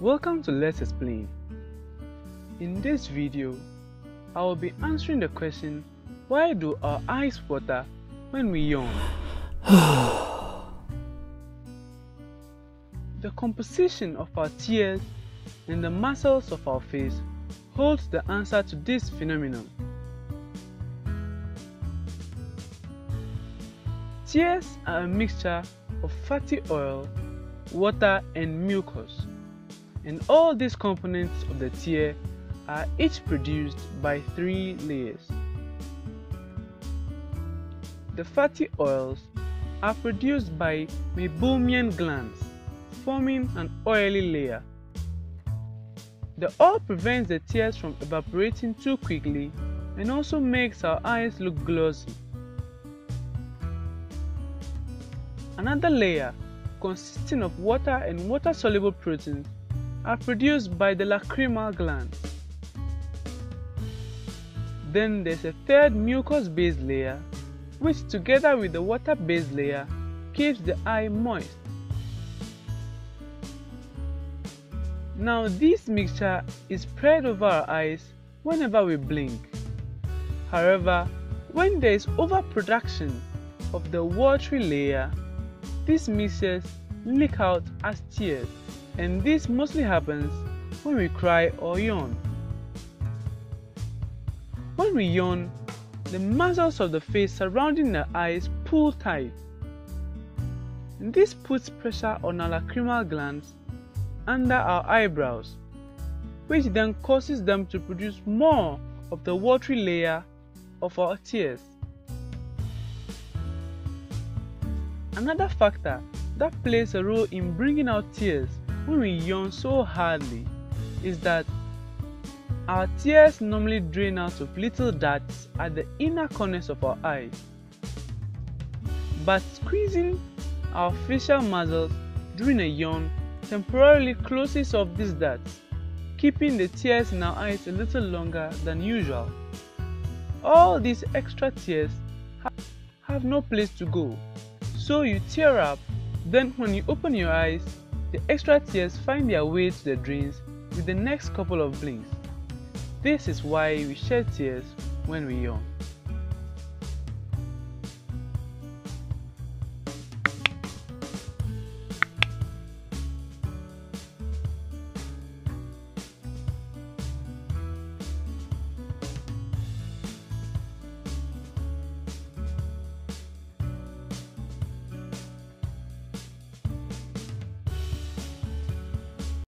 Welcome to Let's Explain. In this video, I will be answering the question why do our eyes water when we yawn? the composition of our tears and the muscles of our face holds the answer to this phenomenon. Tears are a mixture of fatty oil, water, and mucus, and all these components of the tear are each produced by three layers. The fatty oils are produced by meibomian glands, forming an oily layer. The oil prevents the tears from evaporating too quickly and also makes our eyes look glossy. Another layer, consisting of water and water-soluble proteins, are produced by the lacrimal glands. Then there's a third mucus-based layer, which together with the water-based layer keeps the eye moist. Now this mixture is spread over our eyes whenever we blink. However, when there is overproduction of the watery layer, these mixtures leak out as tears and this mostly happens when we cry or yawn. When we yawn, the muscles of the face surrounding the eyes pull tight. And this puts pressure on our lacrimal glands under our eyebrows, which then causes them to produce more of the watery layer of our tears. Another factor that plays a role in bringing out tears when we yawn so hardly is that our tears normally drain out of little darts at the inner corners of our eyes. But squeezing our facial muscles during a yawn temporarily closes off these darts, keeping the tears in our eyes a little longer than usual. All these extra tears have no place to go so you tear up, then when you open your eyes, the extra tears find their way to the drains with the next couple of blinks. This is why we shed tears when we yawn.